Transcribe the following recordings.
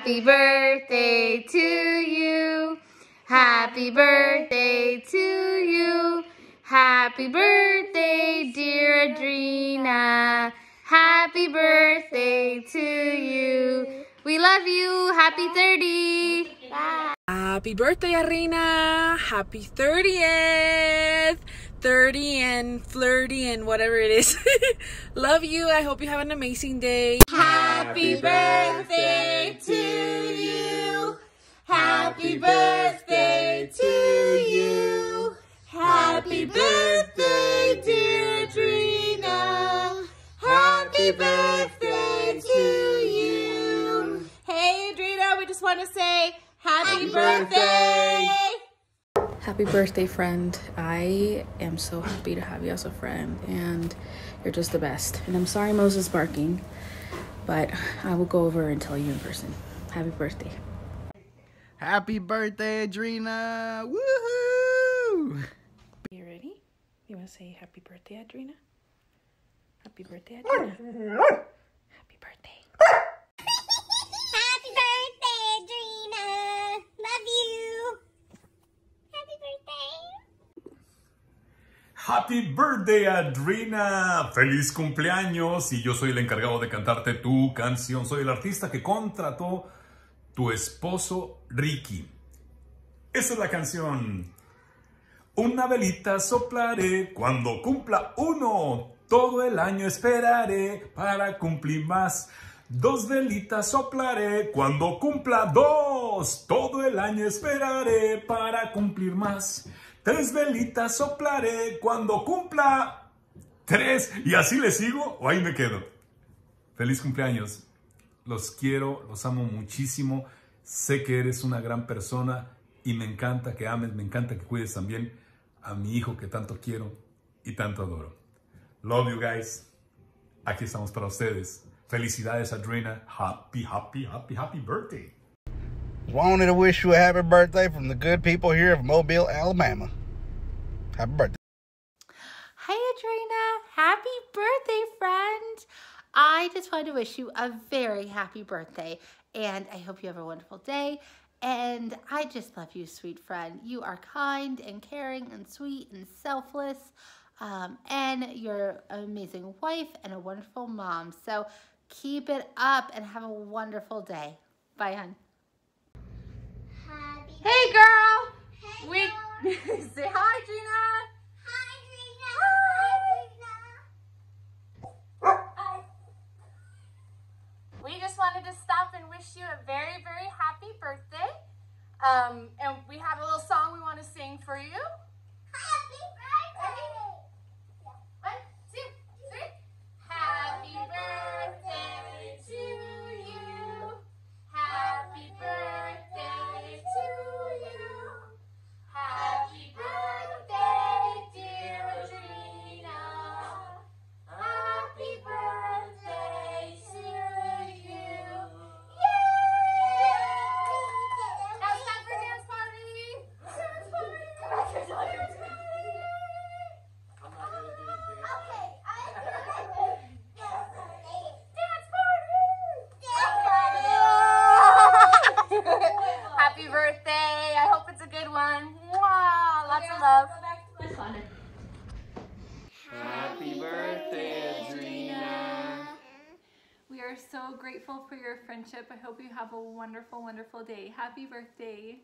Happy birthday to you. Happy birthday to you. Happy birthday, dear Adrena. Happy birthday to you. We love you. Happy 30. Bye. Happy birthday, Arena! Happy 30th! 30 and flirty and whatever it is. Love you. I hope you have an amazing day. Happy birthday to you. Happy birthday to you. Happy birthday, dear Adrena. Happy birthday to you. Hey, Adrena, we just want to say happy, birthday. Happy birthday, friend. I am so happy to have you as a friend, and you're just the best. And I'm sorry Moses barking, but I will go over and tell you in person. Happy birthday. Happy birthday, Adrena! Woohoo! You ready? You want to say happy birthday, Adrena? Happy birthday, Adrena. happy birthday. Happy birthday, Adrina. Feliz cumpleaños. Y yo soy el encargado de cantarte tu canción. Soy el artista que contrató tu esposo Ricky. Esa es la canción. Una velita soplaré cuando cumpla uno. Todo el año esperaré para cumplir más. Dos velitas soplaré cuando cumpla dos. Todo el año esperaré para cumplir más. Tres velitas soplaré cuando cumpla tres. Y así le sigo o ahí me quedo. Feliz cumpleaños. Los quiero, los amo muchísimo. Sé que eres una gran persona y me encanta que ames, me encanta que cuides también a mi hijo que tanto quiero y tanto adoro. Love you guys. Aquí estamos para ustedes. Felicidades, Adrena. Happy, happy, happy, happy birthday. Wanted to wish you a happy birthday from the good people here of Mobile, Alabama. Happy birthday. Hi, Adrena. Happy birthday, friend. I just wanted to wish you a very happy birthday, and I hope you have a wonderful day. And I just love you, sweet friend. You are kind and caring and sweet and selfless. Um, and you're an amazing wife and a wonderful mom. So keep it up and have a wonderful day. Bye, hon. Hey, girl. Hey, We girl. say hi, Gina. Hi, Adrena. Hi, We just wanted to stop and wish you a very, very happy birthday. Um, and we have a little song we want to sing for you. So grateful for your friendship. I hope you have a wonderful, wonderful day. Happy birthday.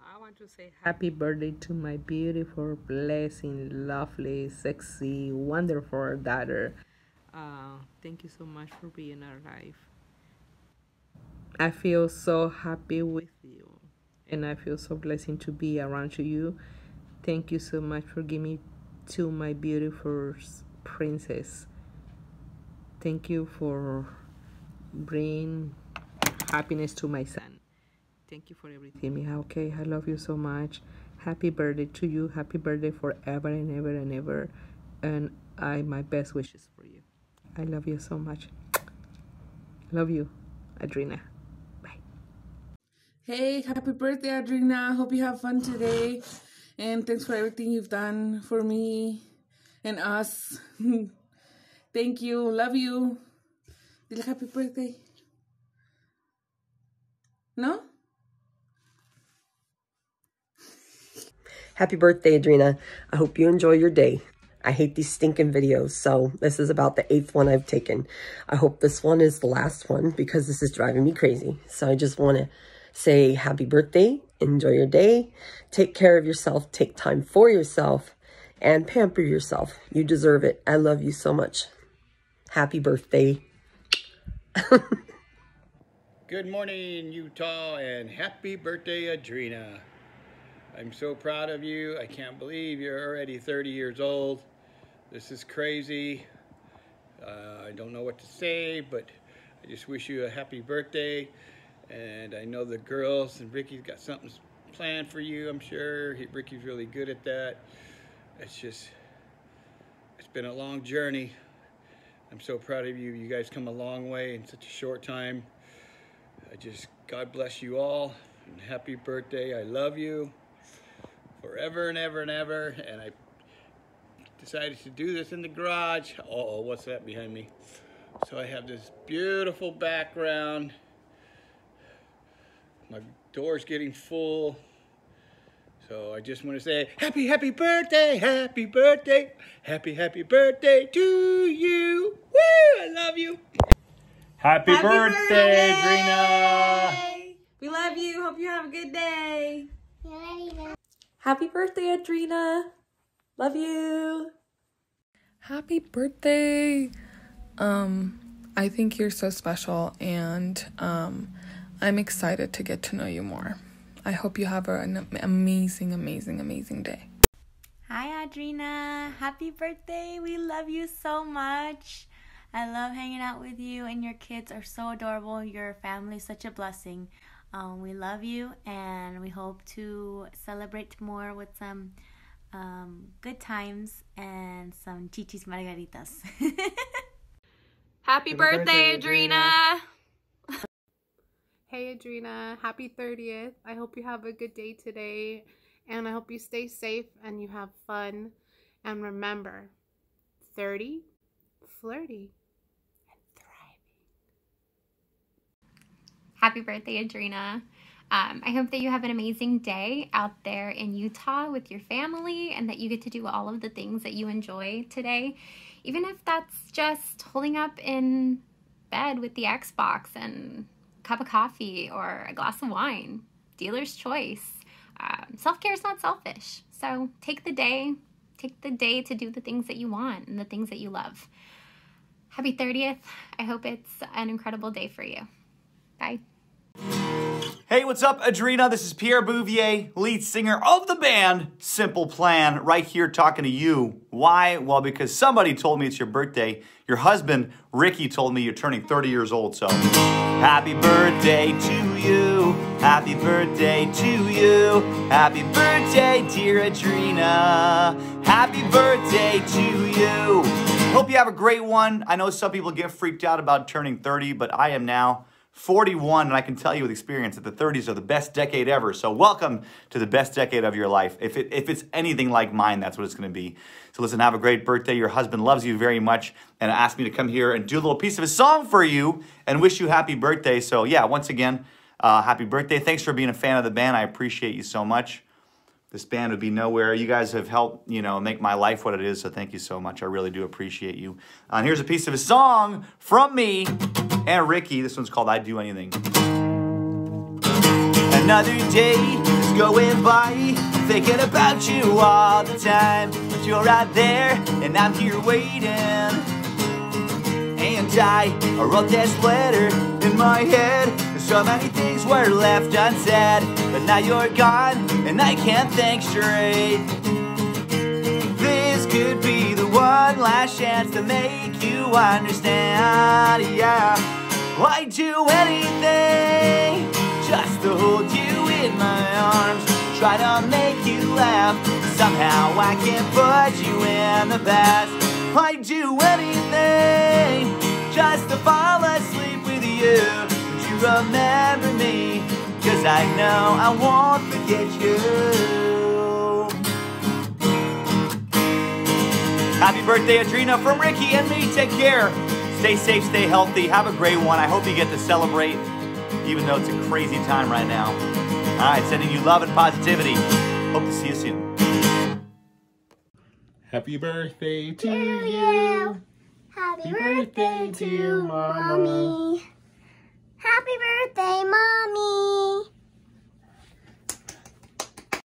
I want to say happy birthday to my beautiful, blessing, lovely, sexy, wonderful daughter. Uh, thank you so much for being in our life. I feel so happy with you, and I feel so blessed to be around you. Thank you so much for giving me to my beautiful princess. Thank you for bringing happiness to my son. Thank you for everything, Mija. Okay, I love you so much. Happy birthday to you. Happy birthday forever and ever and ever. And I my best wishes for you. I love you so much. Love you, Adrina. Bye. Hey, happy birthday, Adrina. Hope you have fun today. And thanks for everything you've done for me and us. Thank you. Love you. Dile happy birthday. No? Happy birthday, Adrena. I hope you enjoy your day. I hate these stinking videos, so this is about the eighth one I've taken. I hope this one is the last one because this is driving me crazy. So I just want to say happy birthday, enjoy your day, take care of yourself, take time for yourself, and pamper yourself. You deserve it. I love you so much. Happy birthday. Good morning, Utah, and happy birthday, Adrena. I'm so proud of you. I can't believe you're already 30 years old. This is crazy. Uh, I don't know what to say, but I just wish you a happy birthday. And I know the girls and Ricky's got something planned for you, I'm sure. He, Ricky's really good at that. It's just, it's been a long journey. I'm so proud of you. You guys come a long way in such a short time. I just, God bless you all. And happy birthday. I love you forever and ever and ever. And I decided to do this in the garage. Uh oh, what's that behind me? So I have this beautiful background. My door's getting full. So I just want to say, happy, happy birthday, happy birthday, happy, happy birthday to you. Woo, I love you. Happy, birthday, Adrena! We love you. Hope you have a good day. Happy birthday, Adrena. Love you. Happy birthday. Um, I think you're so special and um, I'm excited to get to know you more. I hope you have an amazing, amazing, amazing day. Hi, Adrena. Happy birthday. We love you so much. I love hanging out with you, and your kids are so adorable. Your family is such a blessing. Um, we love you, and we hope to celebrate more with some um, good times and some chichis margaritas. Happy, birthday, birthday, Adrena. Hey Adrena, happy 30th. I hope you have a good day today and I hope you stay safe and you have fun. And remember, 30, flirty. And thriving. Happy birthday, Adrena. Um, I hope that you have an amazing day out there in Utah with your family and that you get to do all of the things that you enjoy today. Even if that's just holding up in bed with the Xbox and cup of coffee or a glass of wine. Dealer's choice. Um, Self care is not selfish. So take the day, take the day to do the things that you want and the things that you love. Happy 30th. I hope it's an incredible day for you. Bye. Hey, what's up, Adrena? This is Pierre Bouvier, lead singer of the band Simple Plan, right here talking to you. Why? Well, because somebody told me it's your birthday. Your husband, Ricky, told me you're turning 30 years old, so happy birthday to you. Happy birthday to you. Happy birthday, dear Adrena. Happy birthday to you. Hope you have a great one. I know some people get freaked out about turning 30, but I am now. 41, and I can tell you with experience that the 30s are the best decade ever. So welcome to the best decade of your life. If, it, if it's anything like mine, that's what it's going to be. So listen, have a great birthday. Your husband loves you very much and asked me to come here and do a little piece of a song for you and wish you happy birthday. So yeah, once again, uh, happy birthday. Thanks for being a fan of the band. I appreciate you so much. This band would be nowhere. You guys have helped, you know, make my life what it is. So thank you so much. I really do appreciate you. Uh, and here's a piece of a song from me and Ricky. This one's called I'd Do Anything. Another day is going by, thinking about you all the time. But you're right there, and I'm here waiting. And I, wrote this letter in my head. So many things were left unsaid. But now you're gone, and I can't think straight. This could be the one last chance to make you understand. Yeah, I'd do anything just to hold you in my arms. Try to make you laugh. Somehow I can put you in the past. I'd do anything just to fall asleep with you. Would you remember me? Cause I know I won't forget you. Happy birthday, Adrena, from Ricky and me. Take care. Stay safe, stay healthy. Have a great one. I hope you get to celebrate, even though it's a crazy time right now. All right, sending you love and positivity. Hope to see you soon. Happy birthday to, you. you. Happy, Happy birthday, birthday to Mommy. Mommy. Happy birthday, Mommy.